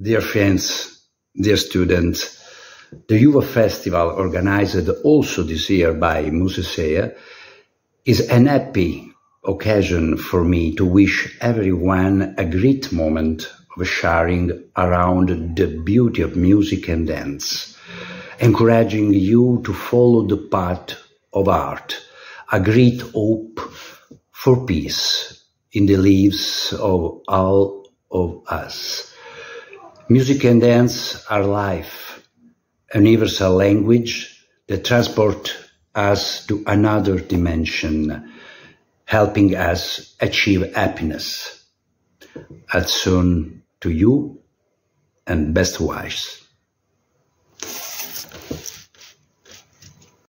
dear friends, dear students, the Juva Festival organized also this year by Musicea is an happy occasion for me to wish everyone a great moment of sharing around the beauty of music and dance, encouraging you to follow the path of art, a great hope for peace in the lives of all of us. Music and dance are life, a universal language that transport us to another dimension, helping us achieve happiness. As soon to you and best wishes.